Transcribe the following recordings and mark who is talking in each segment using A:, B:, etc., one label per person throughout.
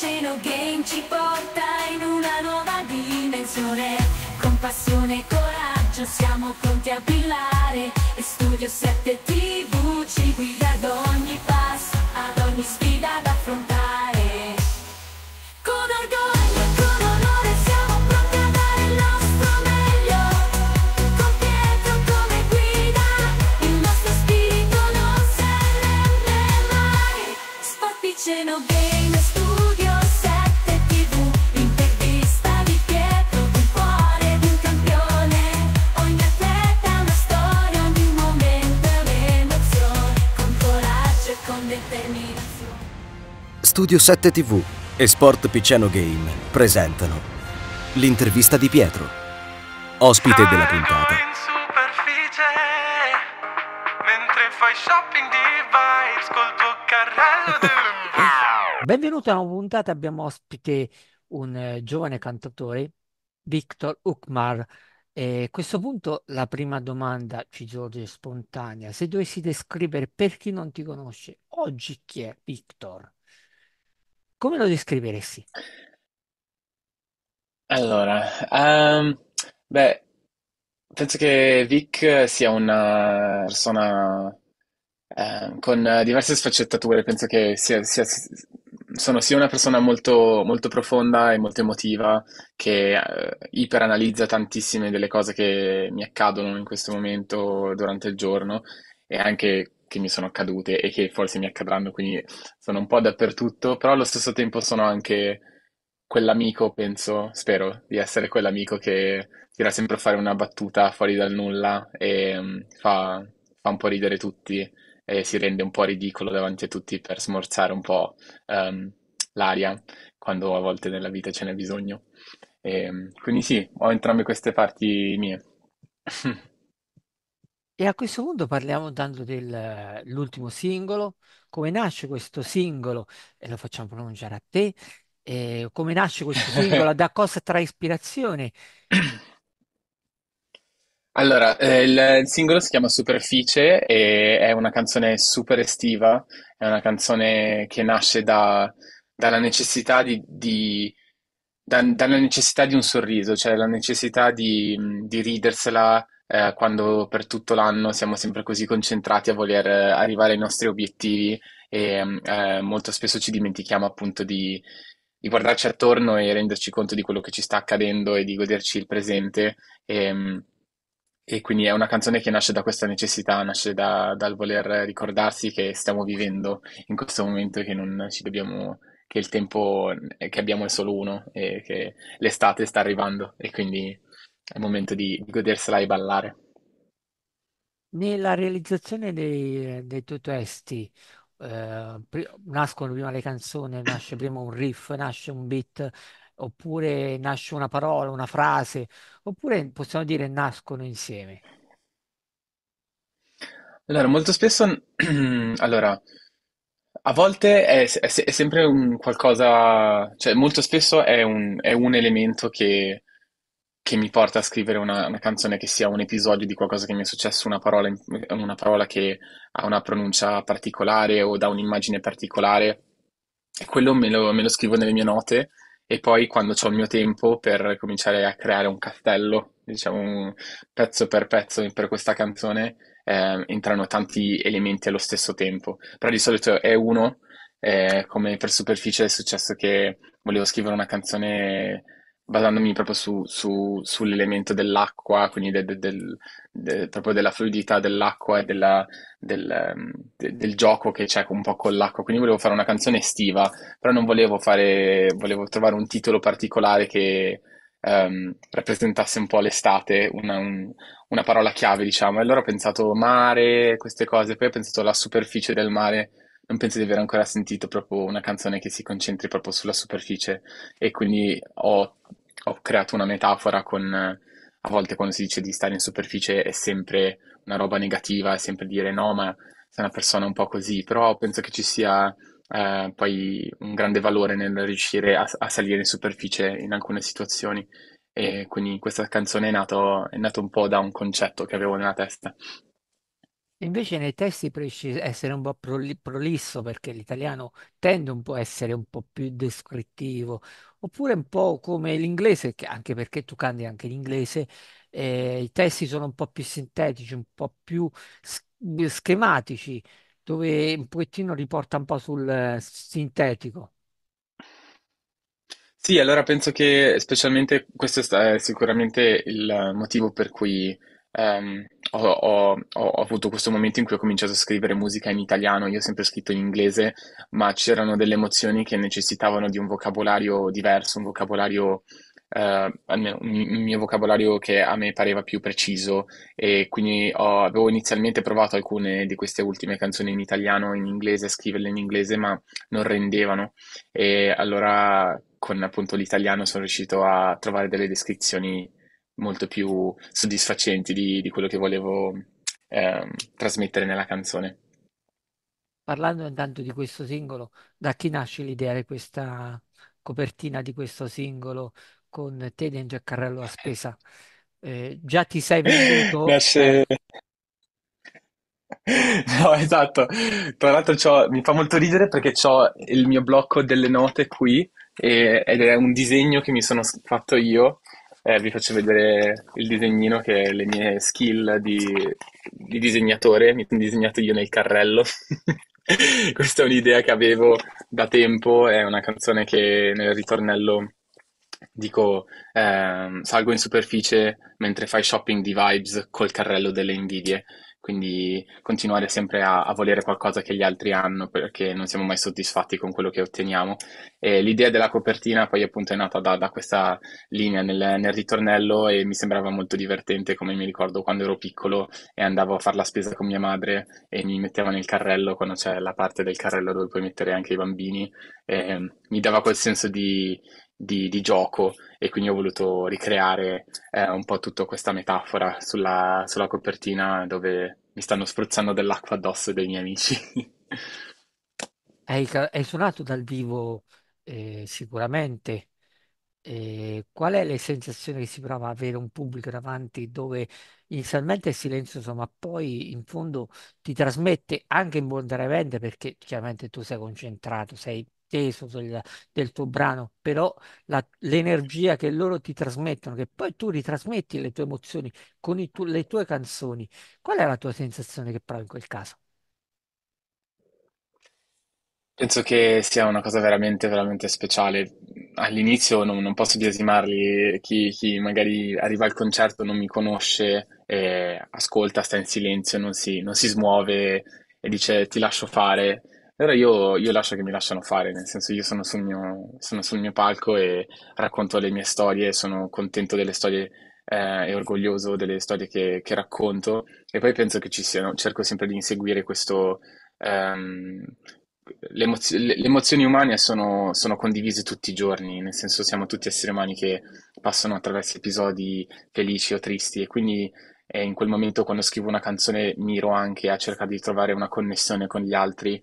A: Piceno Game ci porta in una nuova dimensione. Con passione e coraggio siamo pronti a brillare. E Studio 7 TV ci guida ad ogni passo, ad ogni sfida da affrontare. Con orgoglio e con onore Studio 7 TV e
B: Sport Piceno Game presentano l'intervista di Pietro, ospite della puntata.
C: in superficie mentre fai shopping di vibes col tuo carrello del...
D: Benvenuto a una puntata, abbiamo ospite un eh, giovane cantautore, Victor Ukmar. E a questo punto la prima domanda ci sorge spontanea. Se dovessi descrivere per chi non ti conosce, oggi chi è Victor? Come lo descriveresti?
E: Allora, ehm, beh, penso che Vic sia una persona eh, con diverse sfaccettature. Penso che sia, sia- sono sia una persona molto, molto profonda e molto emotiva che eh, iperanalizza tantissime delle cose che mi accadono in questo momento durante il giorno e anche che mi sono accadute e che forse mi accadranno, quindi sono un po' dappertutto, però allo stesso tempo sono anche quell'amico, penso, spero di essere quell'amico che tira sempre a fare una battuta fuori dal nulla e mm, fa, fa un po' ridere tutti e si rende un po' ridicolo davanti a tutti per smorzare un po' ehm, l'aria quando a volte nella vita ce n'è bisogno. E, mm, quindi sì, ho entrambe queste parti mie.
D: E a questo punto parliamo tanto dell'ultimo singolo, come nasce questo singolo, e lo facciamo pronunciare a te, e come nasce questo singolo, da cosa trae ispirazione?
E: Allora, eh, il, il singolo si chiama Superficie e è una canzone super estiva, è una canzone che nasce da- dalla necessità di, di- da- dalla necessità di un sorriso, cioè la necessità di, di ridersela eh, quando per tutto l'anno siamo sempre così concentrati a voler eh, arrivare ai nostri obiettivi e mm, eh, molto spesso ci dimentichiamo appunto di, di guardarci attorno e renderci conto di quello che ci sta accadendo e di goderci il presente. E, mm, e quindi è una canzone che nasce da questa necessità, nasce da- dal voler ricordarsi che stiamo vivendo in questo momento e che non ci dobbiamo, che il tempo che abbiamo è solo uno e che l'estate sta arrivando e quindi è il momento di, di godersela e ballare.
D: Nella realizzazione dei, dei tuoi testi, eh, pri- nascono prima le canzoni, nasce prima un riff, nasce un beat, oppure nasce una parola, una frase, oppure possiamo dire nascono insieme.
E: Allora, molto spesso, allora, a volte è, è se- è sempre un qualcosa, cioè molto spesso è un, è un elemento che, che mi porta a scrivere una, una canzone che sia un episodio di qualcosa che mi è successo, una parola, una parola che ha una pronuncia particolare o dà un'immagine particolare. E quello me lo, me lo scrivo nelle mie note e poi quando ho il mio tempo per cominciare a creare un castello, diciamo un pezzo per pezzo per questa canzone, eh, entrano tanti elementi allo stesso tempo. Però di solito è uno, eh, come per superficie è successo che volevo scrivere una canzone basandomi proprio su- su- sull'elemento dell'acqua, quindi de- de- del- de- proprio della fluidità dell'acqua e della- del, ehm, de- del gioco che c'è un po' con l'acqua. Quindi volevo fare una canzone estiva, però non volevo fare, volevo trovare un titolo particolare che ehm, rappresentasse un po' l'estate, una, un- una parola chiave, diciamo. E allora ho pensato mare, queste cose, poi ho pensato alla superficie del mare. Non penso di aver ancora sentito proprio una canzone che si concentri proprio sulla superficie e quindi ho, ho creato una metafora con, a volte quando si dice di stare in superficie è sempre una roba negativa, è sempre dire no, ma sei una persona un po' così, però penso che ci sia eh, poi un grande valore nel riuscire a, a salire in superficie in alcune situazioni e quindi questa canzone è nato un po' da un concetto che avevo nella testa.
D: Invece nei testi preferisci essere un po' proli- prolisso perché l'italiano tende un po' a essere un po' più descrittivo, oppure un po' come l'inglese, che- anche perché tu canti anche l'inglese, eh, i testi sono un po' più sintetici, un po' più sch- schematici, dove un pochettino riporta un po' sul eh, sintetico.
E: Sì, allora penso che specialmente questo è sicuramente il motivo per cui ho, ho- ho- ho avuto questo momento in cui ho cominciato a scrivere musica in italiano. Io ho sempre scritto in inglese, ma c'erano delle emozioni che necessitavano di un vocabolario diverso, un vocabolario, eh, almeno un un mio vocabolario che a me pareva più preciso e quindi ho- avevo inizialmente provato alcune di queste ultime canzoni in italiano, in inglese, a scriverle in inglese, ma non rendevano. E allora con appunto l'italiano sono riuscito a trovare delle descrizioni molto più soddisfacenti di, di quello che volevo ehm, trasmettere nella canzone.
D: Parlando intanto di questo singolo, da chi nasce l'idea di questa copertina di questo singolo con Teddy e Giancarlo a spesa? Eh, già ti sei venduto? Eh,
E: Nasce... No, esatto. Tra l'altro mi fa molto ridere perché ho il mio blocco delle note qui e- ed è un disegno che mi sono s- fatto io. Eh, vi faccio vedere il disegnino che è le mie skill di, di disegnatore. Mi sono disegnato io nel carrello. Questa è un'idea che avevo da tempo, è una canzone che nel ritornello dico ehm, salgo in superficie mentre fai shopping di vibes col carrello delle invidie. Quindi continuare sempre a, a volere qualcosa che gli altri hanno perché non siamo mai soddisfatti con quello che otteniamo. E l'idea della copertina poi appunto è nata da, da questa linea nel, nel ritornello e mi sembrava molto divertente come mi ricordo quando ero piccolo e andavo a fare la spesa con mia madre e mi metteva nel carrello quando c'è la parte del carrello dove puoi mettere anche i bambini. E, mi dava quel senso di, di- di gioco e quindi ho voluto ricreare eh, un po' tutta questa metafora sulla, sulla copertina dove mi stanno spruzzando dell'acqua addosso dei miei amici.
D: hai, hai suonato dal vivo eh, sicuramente. Eh, qual è le sensazioni che si prova ad avere un pubblico davanti dove inizialmente è silenzioso, ma poi in fondo ti trasmette anche involontariamente perché chiaramente tu sei concentrato, sei teso del, del tuo brano, però la- l'energia che loro ti trasmettono, che poi tu ritrasmetti le tue emozioni con tu- le tue canzoni, qual è la tua sensazione che provi in quel caso?
E: Penso che sia una cosa veramente, veramente speciale. All'inizio non, non posso biasimarli, chi, chi magari arriva al concerto non mi conosce, e ascolta, sta in silenzio, non si, non si smuove e dice ti lascio fare. Allora io, io lascio che mi lasciano fare, nel senso io sono sul mio, sono sul mio palco e racconto le mie storie, sono contento delle storie eh, e orgoglioso delle storie che, che racconto. E poi penso che ci siano, cerco sempre di inseguire questo ehm, le emozio- le- emozioni umane sono, sono condivise tutti i giorni, nel senso siamo tutti esseri umani che passano attraverso episodi felici o tristi e quindi eh, in quel momento quando scrivo una canzone miro anche a cercare di trovare una connessione con gli altri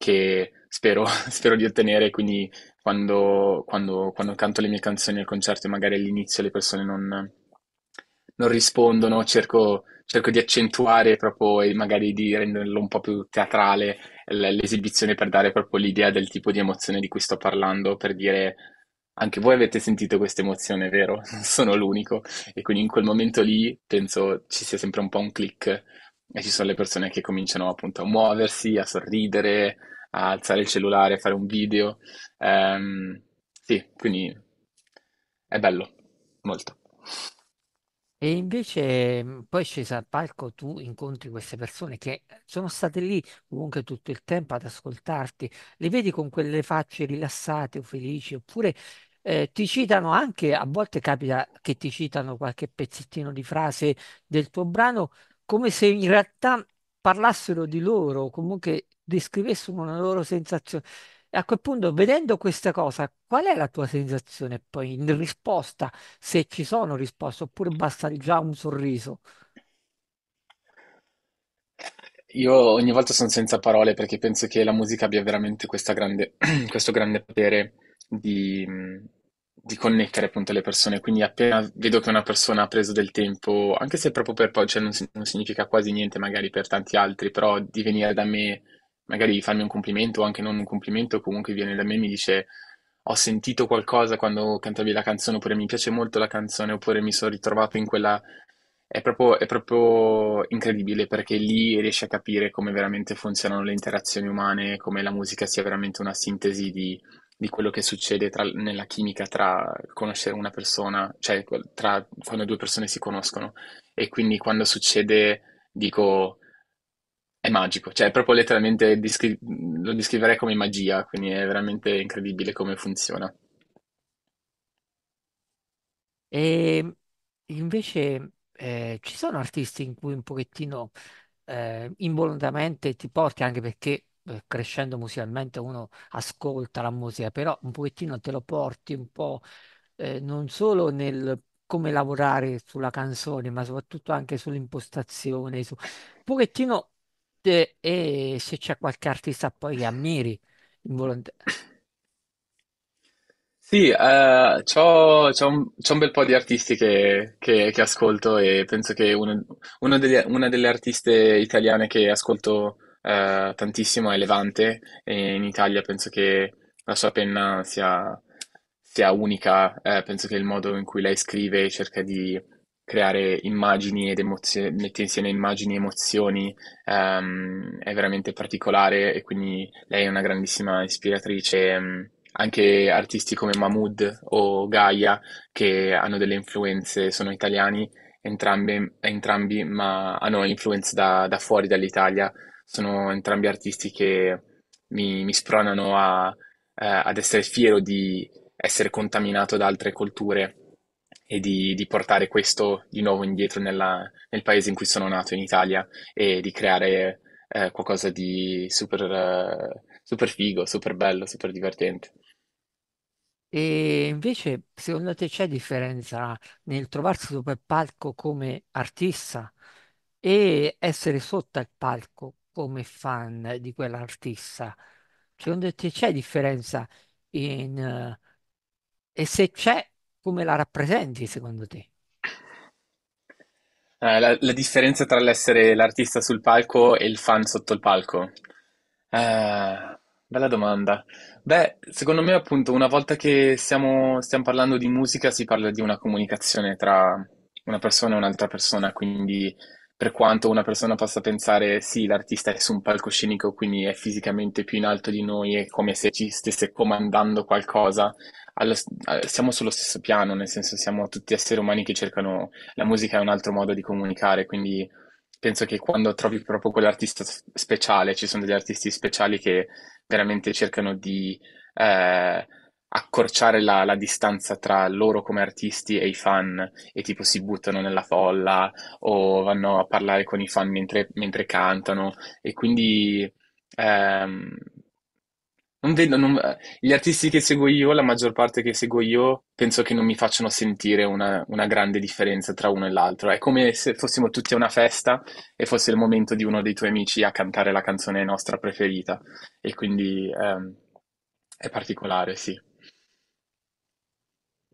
E: che spero, spero di ottenere, quindi quando, quando- quando canto le mie canzoni al concerto e magari all'inizio le persone non, non rispondono, cerco, cerco di accentuare proprio e magari di renderlo un po' più teatrale l'esibizione per dare proprio l'idea del tipo di emozione di cui sto parlando, per dire anche voi avete sentito questa emozione, vero? Non sono l'unico. E quindi in quel momento lì penso ci sia sempre un po' un click e ci sono le persone che cominciano appunto a muoversi, a sorridere, a alzare il cellulare, a fare un video. Ehm, sì, quindi è bello, molto.
D: E invece mh, poi scesa al palco tu incontri queste persone che sono state lì comunque tutto il tempo ad ascoltarti, le vedi con quelle facce rilassate o felici, oppure eh, ti citano anche, a volte capita che ti citano qualche pezzettino di frase del tuo brano, come se in realtà parlassero di loro, comunque descrivessero una loro sensazione. E a quel punto, vedendo questa cosa, qual è la tua sensazione poi in risposta? se ci sono risposte, oppure basta già un sorriso.
E: Io ogni volta sono senza parole perché penso che la musica abbia veramente grande- questo grande potere di, di connettere appunto le persone, quindi appena vedo che una persona ha preso del tempo, anche se proprio per poi, cioè non, non significa quasi niente magari per tanti altri, però di venire da me, magari farmi un complimento o anche non un complimento, comunque viene da me e mi dice ho sentito qualcosa quando cantavi la canzone, oppure mi piace molto la canzone, oppure mi sono ritrovato in quella... È proprio, è proprio incredibile perché lì riesci a capire come veramente funzionano le interazioni umane, come la musica sia veramente una sintesi di, di quello che succede tra- nella chimica tra conoscere una persona, cioè tra quando due persone si conoscono. E quindi quando succede, dico, è magico, cioè proprio letteralmente descri- lo descriverei come magia, quindi è veramente incredibile come funziona.
D: E invece eh, ci sono artisti in cui un pochettino eh, involontariamente ti porti, anche perché eh, crescendo musicalmente uno ascolta la musica, però un pochettino te lo porti un po' eh, non solo nel come lavorare sulla canzone, ma soprattutto anche sull'impostazione, su... un pochettino eh, e se c'è qualche artista poi che ammiri involontariamente.
E: Sì, eh, c'ho, c'ho un, c'ho un bel po' di artisti che, che- che ascolto e penso che uno- uno degli- una delle artiste italiane che ascolto eh, tantissimo è Levante e in Italia penso che la sua penna sia, sia unica, eh, penso che il modo in cui lei scrive cerca di creare immagini ed emozioni, mette insieme immagini e emozioni, ehm, è veramente particolare e quindi lei è una grandissima ispiratrice. ehm, anche artisti come Mahmood o Gaia, che hanno delle influenze, sono italiani entrambi, entrambi ma hanno influenze da, da fuori dall'Italia. Sono entrambi artisti che mi, mi spronano a, eh, ad essere fiero di essere contaminato da altre culture e di, di portare questo di nuovo indietro nella- nel paese in cui sono nato, in Italia, e di creare eh, qualcosa di super, eh, super figo, super bello, super divertente.
D: E invece, secondo te c'è differenza nel trovarsi sopra il palco come artista e essere sotto il palco come fan di quell'artista? Secondo te c'è differenza in, eh, e se c'è, come la rappresenti secondo te?
E: Eh, la, la differenza tra l'essere l'artista sul palco e il fan sotto il palco? Eh, bella domanda. Beh, secondo me, appunto, una volta che stiamo, stiamo parlando di musica, si parla di una comunicazione tra una persona e un'altra persona, quindi per quanto una persona possa pensare, sì, l'artista è su un palcoscenico, quindi è fisicamente più in alto di noi, è come se ci stesse comandando qualcosa, allo- siamo sullo stesso piano, nel senso siamo tutti esseri umani che cercano, la musica è un altro modo di comunicare, quindi penso che quando trovi proprio quell'artista speciale, ci sono degli artisti speciali che veramente cercano di eh, accorciare la, la distanza tra loro come artisti e i fan e tipo si buttano nella folla o vanno a parlare con i fan mentre, mentre cantano e quindi ehm, non vedo, non- gli artisti che seguo io, la maggior parte che seguo io, penso che non mi facciano sentire una, una grande differenza tra uno e l'altro. È come se fossimo tutti a una festa e fosse il momento di uno dei tuoi amici a cantare la canzone nostra preferita. E quindi ehm, è particolare, sì.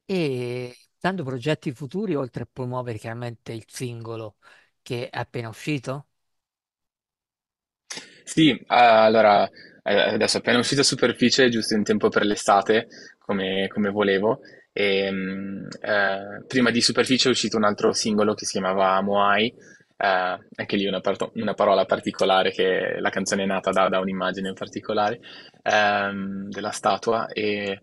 D: E dando progetti futuri, oltre a promuovere chiaramente il singolo che è appena uscito?
E: Sì, allora, eh, adesso è appena uscita Superficie, giusto in tempo per l'estate, come, come volevo. E, mm, eh, prima di Superficie è uscito un altro singolo che si chiamava Moai, eh, anche lì una, parto- una parola particolare che la canzone è nata da, da un'immagine in particolare, ehm, della statua. E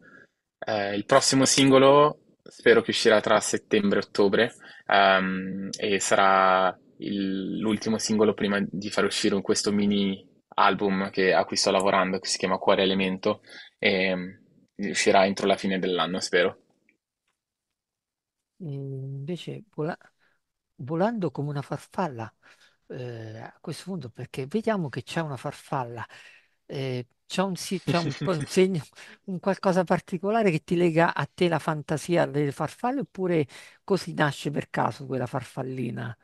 E: eh, il prossimo singolo spero che uscirà tra settembre e ottobre, ehm, e sarà il- l'ultimo singolo prima di far uscire un- questo mini album che- a cui sto lavorando, che si chiama Cuore Elemento, e mm, uscirà entro la fine dell'anno, spero.
D: E invece, vola- volando come una farfalla, eh, a questo punto, perché vediamo che c'è una farfalla, eh, c'è un, si- c'è un, un segno, un qualcosa particolare che ti lega a te la fantasia delle farfalle, oppure così nasce per caso quella farfallina?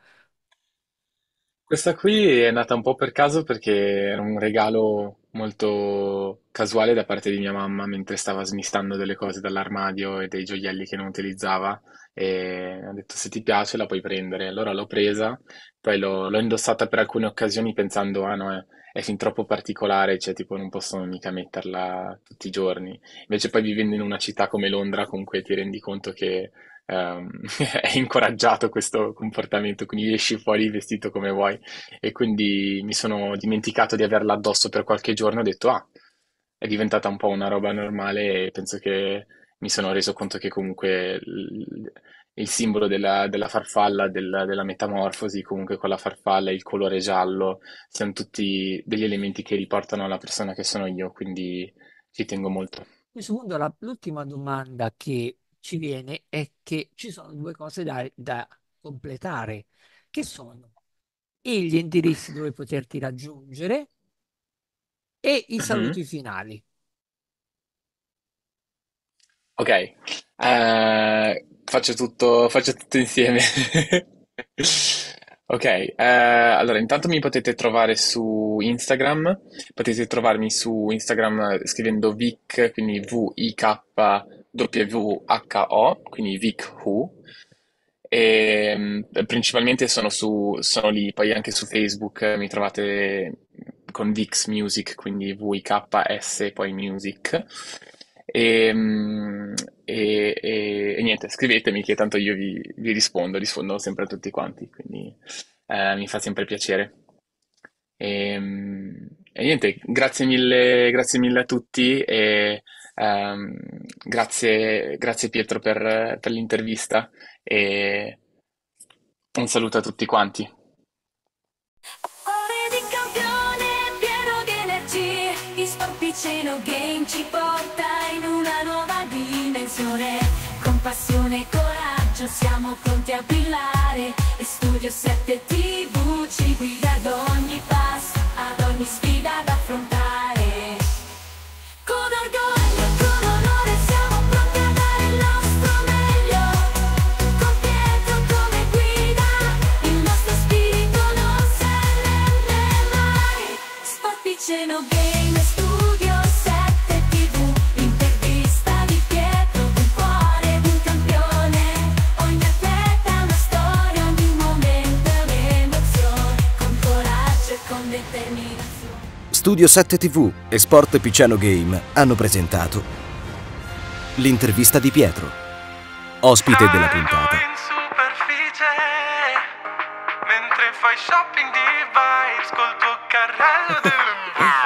E: Questa qui è nata un po' per caso perché era un regalo molto casuale da parte di mia mamma mentre stava smistando delle cose dall'armadio e dei gioielli che non utilizzava e ha detto se ti piace la puoi prendere. Allora l'ho presa, poi l'ho l'ho indossata per alcune occasioni pensando, ah no, è, è fin troppo particolare, cioè tipo non posso mica metterla tutti i giorni. Invece poi vivendo in una città come Londra comunque ti rendi conto che ehm, è incoraggiato questo comportamento, quindi esci fuori vestito come vuoi. E quindi mi sono dimenticato di averla addosso per qualche giorno ho detto, ah, è diventata un po' una roba normale e penso che mi sono reso conto che comunque il, il simbolo della, della farfalla, della, della metamorfosi, comunque con la farfalla e il colore giallo, siano tutti degli elementi che riportano alla persona che sono io, quindi ci tengo molto.
D: Questo punto la- l'ultima domanda che ci viene è che ci sono due cose da, da completare, che sono e gli indirizzi dove poterti raggiungere e i
E: Mhm.
D: saluti finali.
E: Ok, eh, faccio tutto, faccio tutto insieme. Ok, eh, allora intanto mi potete trovare su Instagram, potete trovarmi su Instagram scrivendo Vic, quindi V-I-K-W-H-O, quindi Vic Who, e mm, principalmente sono su, sono lì, poi anche su Facebook mi trovate con Vix Music, quindi V-I-K-S, poi Music. E, mm, e- e- e niente, scrivetemi che tanto io vi, vi rispondo, rispondo sempre a tutti quanti, quindi eh, mi fa sempre piacere. E, mm, e niente, grazie mille, grazie mille a tutti e ehm, grazie, grazie Pietro per, per l'intervista e un saluto a tutti quanti.
A: Sporticeno Game ci porta in una nuova dimensione. Con passione e coraggio siamo pronti a brillare e Studio 7 TV ci guida ad Studio 7 TV e
B: Sport Picciano Game hanno presentato l'intervista di Pietro, ospite della puntata.
C: in superficie Mentre fai shopping di vibes col tuo carrello del